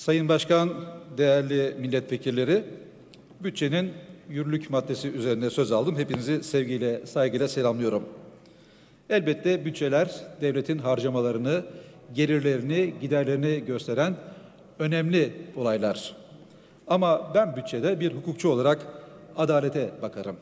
Sayın Başkan, değerli milletvekilleri, bütçenin yürürlük maddesi üzerine söz aldım. Hepinizi sevgiyle, saygıyla selamlıyorum. Elbette bütçeler devletin harcamalarını, gelirlerini, giderlerini gösteren önemli olaylar. Ama ben bütçede bir hukukçu olarak adalete bakarım.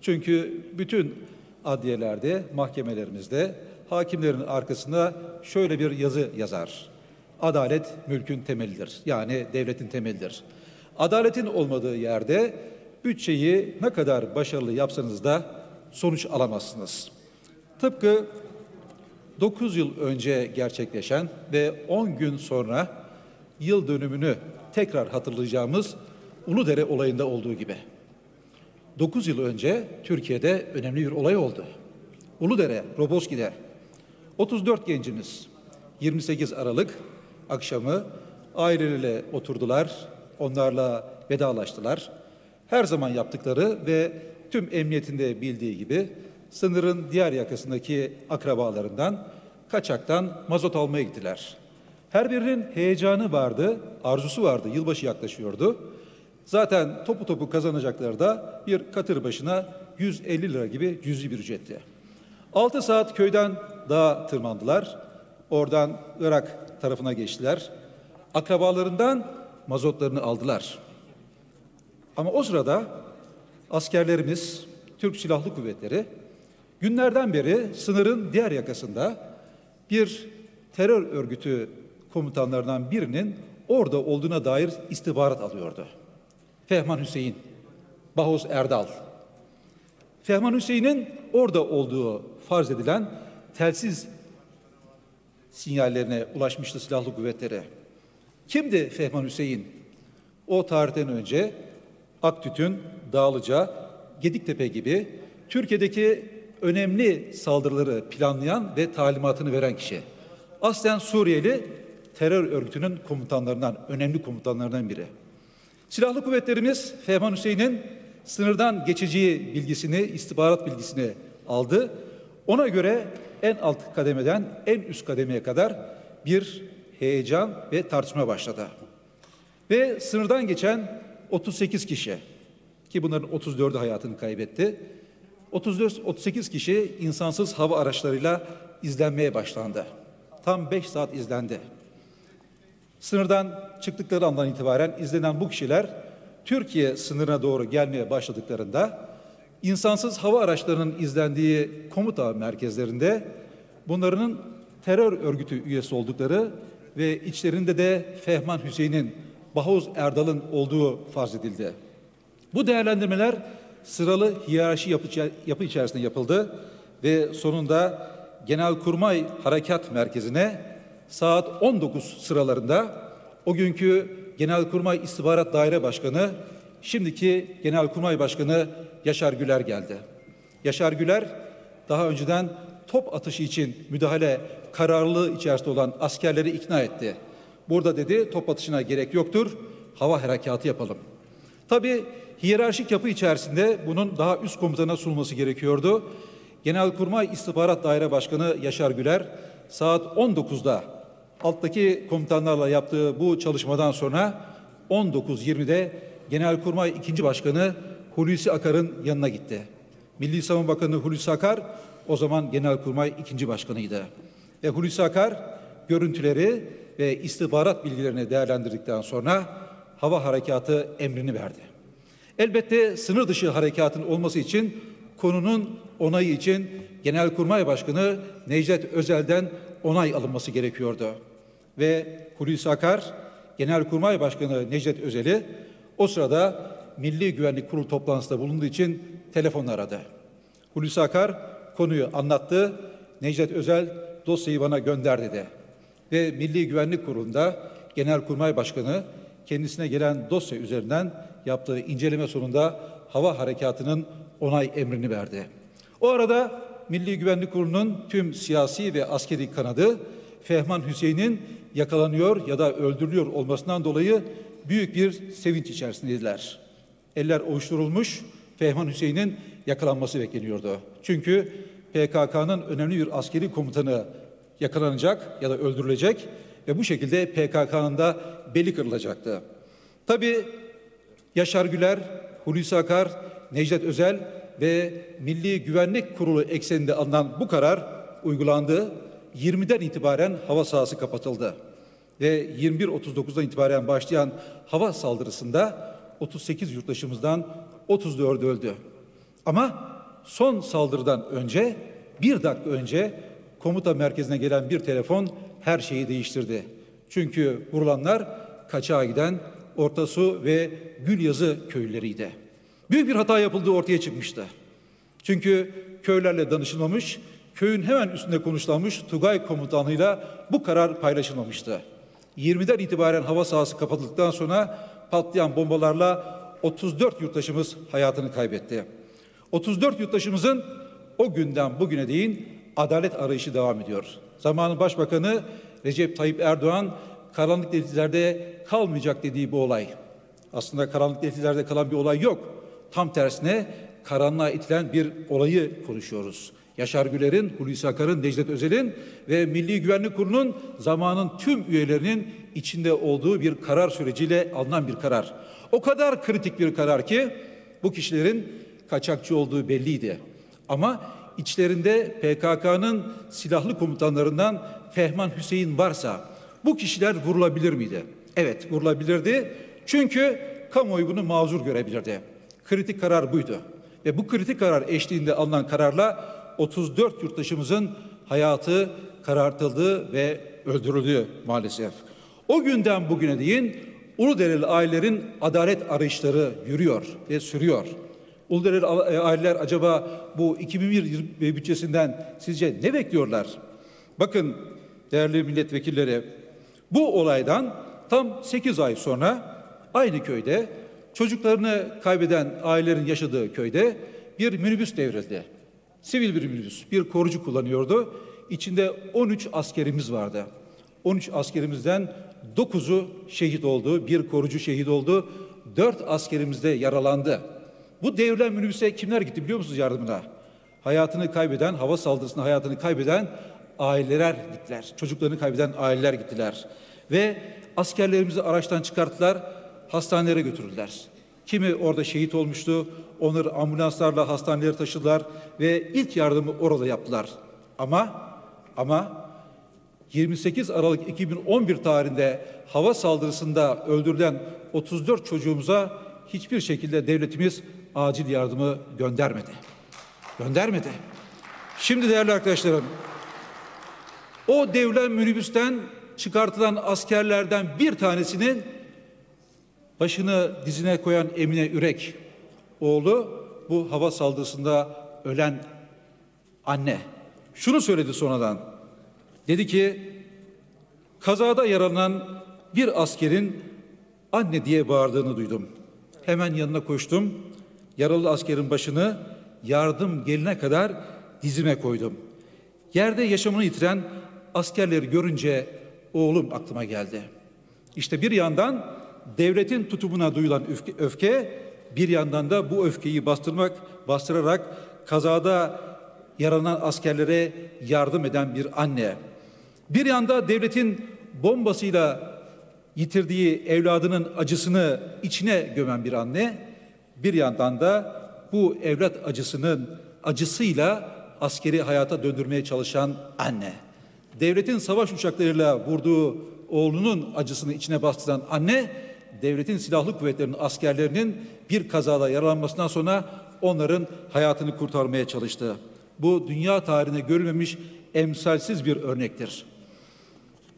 Çünkü bütün adliyelerde, mahkemelerimizde hakimlerin arkasında şöyle bir yazı yazar. Adalet mülkün temelidir. Yani devletin temelidir. Adaletin olmadığı yerde bütçeyi ne kadar başarılı yapsanız da sonuç alamazsınız. Tıpkı 9 yıl önce gerçekleşen ve 10 gün sonra yıl dönümünü tekrar hatırlayacağımız Uludere olayında olduğu gibi. 9 yıl önce Türkiye'de önemli bir olay oldu. Uludere, Roboski'de 34 gencimiz 28 Aralık akşamı aileleriyle oturdular, onlarla vedalaştılar. Her zaman yaptıkları ve tüm emniyetinde bildiği gibi sınırın diğer yakasındaki akrabalarından kaçaktan mazot almaya gittiler. Her birinin heyecanı vardı, arzusu vardı. Yılbaşı yaklaşıyordu. Zaten topu topu kazanacakları da bir katır başına 150 lira gibi cüzi bir ücretti. 6 saat köyden dağa tırmandılar. Oradan Irak tarafına geçtiler. Akrabalarından mazotlarını aldılar. Ama o sırada askerlerimiz, Türk Silahlı Kuvvetleri günlerden beri sınırın diğer yakasında bir terör örgütü komutanlarından birinin orada olduğuna dair istihbarat alıyordu. Fehman Hüseyin, Bahoz Erdal. Fehman Hüseyin'in orada olduğu farz edilen telsiz sinyallerine ulaşmıştı silahlı kuvvetlere. Kimdi Fehman Hüseyin? O tarihten önce Aktütün, Dağlıca, Gediktepe gibi Türkiye'deki önemli saldırıları planlayan ve talimatını veren kişi. Aslen Suriyeli terör örgütünün komutanlarından, önemli komutanlarından biri. Silahlı kuvvetlerimiz Fehman Hüseyin'in sınırdan geçeceği bilgisini, istihbarat bilgisini aldı. Ona göre en alt kademeden en üst kademeye kadar bir heyecan ve tartışma başladı. Ve sınırdan geçen 38 kişi ki bunların 34'ü hayatını kaybetti. 34 38 kişi insansız hava araçlarıyla izlenmeye başlandı. Tam 5 saat izlendi. Sınırdan çıktıkları andan itibaren izlenen bu kişiler Türkiye sınırına doğru gelmeye başladıklarında insansız hava araçlarının izlendiği komuta merkezlerinde bunların terör örgütü üyesi oldukları ve içlerinde de Fehman Hüseyin'in, Bahoz Erdal'ın olduğu farz edildi. Bu değerlendirmeler sıralı hiyerarşi yapı, yapı içerisinde yapıldı ve sonunda Genelkurmay Harekat Merkezi'ne saat 19 sıralarında o günkü Genelkurmay İstihbarat Daire Başkanı, şimdiki Genelkurmay Başkanı Yaşar Güler geldi. Yaşar Güler daha önceden top atışı için müdahale kararlılığı içerisinde olan askerleri ikna etti. Burada dedi top atışına gerek yoktur, hava harekatı yapalım. Tabi hiyerarşik yapı içerisinde bunun daha üst komutana sunulması gerekiyordu. Genelkurmay İstihbarat Daire Başkanı Yaşar Güler saat 19'da alttaki komutanlarla yaptığı bu çalışmadan sonra 19.20'de Genelkurmay 2. Başkanı Hulusi Akar'ın yanına gitti. Milli Savunma Bakanı Hulusi Akar o zaman Genelkurmay 2. Başkanıydı. Ve Hulusi Akar görüntüleri ve istihbarat bilgilerini değerlendirdikten sonra hava harekatı emrini verdi. Elbette sınır dışı harekatın olması için konunun onayı için Genelkurmay Başkanı Necdet Özel'den onay alınması gerekiyordu. Ve Hulusi Akar, Genelkurmay Başkanı Necdet Özel'i o sırada Milli Güvenlik Kurulu toplantısında bulunduğu için telefon aradı. Hulusi Akar konuyu anlattı. Necdet Özel dosyayı bana gönder dedi. Ve Milli Güvenlik Kurulu'nda Genelkurmay Başkanı kendisine gelen dosya üzerinden yaptığı inceleme sonunda hava harekatının onay emrini verdi. O arada Milli Güvenlik Kurulu'nun tüm siyasi ve askeri kanadı Fehman Hüseyin'in yakalanıyor ya da öldürülüyor olmasından dolayı büyük bir sevinç içerisindeydiler. Eller ovuşturulmuş, Fehman Hüseyin'in yakalanması bekleniyordu. Çünkü PKK'nın önemli bir askeri komutanı yakalanacak ya da öldürülecek ve bu şekilde PKK'nın da beli kırılacaktı. Tabii Yaşar Güler, Hulusi Akar, Necdet Özel ve Milli Güvenlik Kurulu ekseninde alınan bu karar uygulandı. 20'den itibaren hava sahası kapatıldı ve 21.39'dan itibaren başlayan hava saldırısında 38 yurttaşımızdan 34 öldü. Ama son saldırıdan önce bir dakika önce komuta merkezine gelen bir telefon her şeyi değiştirdi. Çünkü vurulanlar kaçağa giden Ortasu ve Gülyazı köyleriydi. Büyük bir hata yapıldığı ortaya çıkmıştı. Çünkü köylerle danışılmamış, köyün hemen üstünde konuşlanmış Tugay komutanıyla bu karar paylaşılmamıştı. 20'den itibaren hava sahası kapatıldıktan sonra patlayan bombalarla 34 yurttaşımız hayatını kaybetti. 34 yurttaşımızın o günden bugüne değin adalet arayışı devam ediyor. Zamanın Başbakanı Recep Tayyip Erdoğan karanlık denizlerde kalmayacak dediği bu olay. Aslında karanlık denizlerde kalan bir olay yok. Tam tersine karanlığa itilen bir olayı konuşuyoruz. Yaşar Güler'in, Hulusi Akar'ın, Necdet Özel'in ve Milli Güvenlik Kurulu'nun zamanın tüm üyelerinin içinde olduğu bir karar süreciyle alınan bir karar. O kadar kritik bir karar ki bu kişilerin kaçakçı olduğu belliydi. Ama içlerinde PKK'nın silahlı komutanlarından Fehman Hüseyin varsa bu kişiler vurulabilir miydi? Evet vurulabilirdi. Çünkü kamuoyu bunu mazur görebilirdi. Kritik karar buydu. Ve bu kritik karar eşliğinde alınan kararla 34 yurttaşımızın hayatı karartıldı ve öldürüldü maalesef. O günden bugüne değin Uludereli ailelerin adalet arayışları yürüyor ve sürüyor. Uludereli aileler acaba bu 2001 bütçesinden sizce ne bekliyorlar? Bakın değerli milletvekilleri bu olaydan tam 8 ay sonra aynı köyde çocuklarını kaybeden ailelerin yaşadığı köyde bir minibüs devrildi. Sivil bir minibüs, bir korucu kullanıyordu. İçinde 13 askerimiz vardı. 13 askerimizden 9'u şehit oldu, bir korucu şehit oldu, 4 askerimiz de yaralandı. Bu devrilen minibüse kimler gitti biliyor musunuz yardımına? Hayatını kaybeden, hava saldırısında hayatını kaybeden aileler gittiler. Çocuklarını kaybeden aileler gittiler. Ve askerlerimizi araçtan çıkarttılar, hastanelere götürdüler. Kimi orada şehit olmuştu, onları ambulanslarla hastanelere taşıdılar ve ilk yardımı orada yaptılar. Ama ama 28 Aralık 2011 tarihinde hava saldırısında öldürülen 34 çocuğumuza hiçbir şekilde devletimiz acil yardımı göndermedi. Göndermedi. Şimdi değerli arkadaşlarım, o devlen minibüsten çıkartılan askerlerden bir tanesinin başını dizine koyan Emine Ürek oğlu bu hava saldırısında ölen anne şunu söyledi sonradan. Dedi ki kazada yaralanan bir askerin anne diye bağırdığını duydum. Hemen yanına koştum. Yaralı askerin başını yardım gelene kadar dizime koydum. Yerde yaşamını yitiren askerleri görünce oğlum aklıma geldi. İşte bir yandan devletin tutumuna duyulan öfke, öfke bir yandan da bu öfkeyi bastırmak, bastırarak kazada yaralanan askerlere yardım eden bir anne. Bir yanda devletin bombasıyla yitirdiği evladının acısını içine gömen bir anne, bir yandan da bu evlat acısının acısıyla askeri hayata döndürmeye çalışan anne. Devletin savaş uçaklarıyla vurduğu oğlunun acısını içine bastıran anne, devletin silahlı kuvvetlerinin askerlerinin bir kazada yaralanmasından sonra onların hayatını kurtarmaya çalıştı. Bu dünya tarihinde görülmemiş emsalsiz bir örnektir.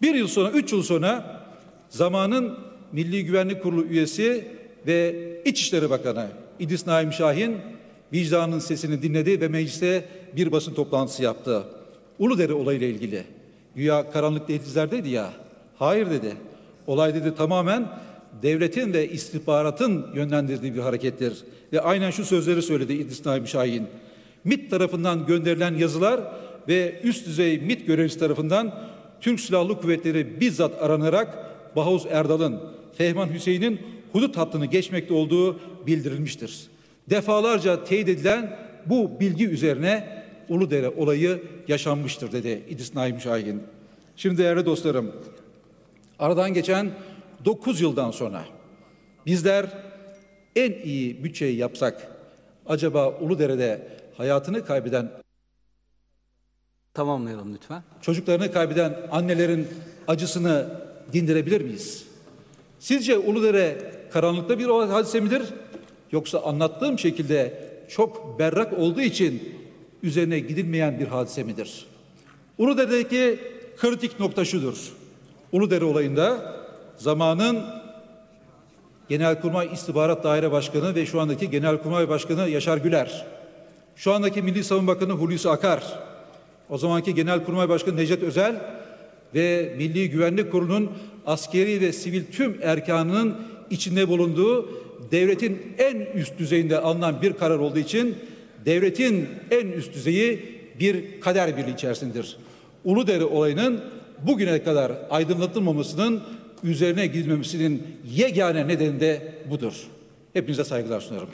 Bir yıl sonra, üç yıl sonra zamanın Milli Güvenlik Kurulu üyesi ve İçişleri Bakanı İdris Naim Şahin vicdanın sesini dinledi ve mecliste bir basın toplantısı yaptı. Uludere olayıyla ilgili. Güya karanlık tehditler'deydi ya. Hayır dedi. Olay dedi tamamen devletin ve istihbaratın yönlendirdiği bir harekettir. Ve aynen şu sözleri söyledi İdris Naim Şahin. MİT tarafından gönderilen yazılar ve üst düzey MİT görevlisi tarafından Türk Silahlı Kuvvetleri bizzat aranarak Bahuz Erdal'ın, Fehman Hüseyin'in hudut hattını geçmekte olduğu bildirilmiştir. Defalarca teyit edilen bu bilgi üzerine Uludere olayı yaşanmıştır dedi İdris Naim Şahin. Şimdi değerli dostlarım, Aradan geçen 9 yıldan sonra bizler en iyi bütçeyi yapsak acaba Uludere'de hayatını kaybeden Tamamlayalım lütfen. çocuklarını kaybeden annelerin acısını dindirebilir miyiz? Sizce Uludere karanlıkta bir hadise midir? Yoksa anlattığım şekilde çok berrak olduğu için üzerine gidilmeyen bir hadise midir? Uludere'deki kritik nokta şudur. Uludere olayında zamanın Genelkurmay İstihbarat Daire Başkanı ve şu andaki Genelkurmay Başkanı Yaşar Güler, şu andaki Milli Savunma Bakanı Hulusi Akar, o zamanki Genelkurmay Başkanı Necdet Özel ve Milli Güvenlik Kurulu'nun askeri ve sivil tüm erkanının içinde bulunduğu devletin en üst düzeyinde alınan bir karar olduğu için devletin en üst düzeyi bir kader birliği içerisindedir. Uludere olayının bugüne kadar aydınlatılmamasının üzerine gidilmemesinin yegane nedeni de budur. Hepinize saygılar sunarım.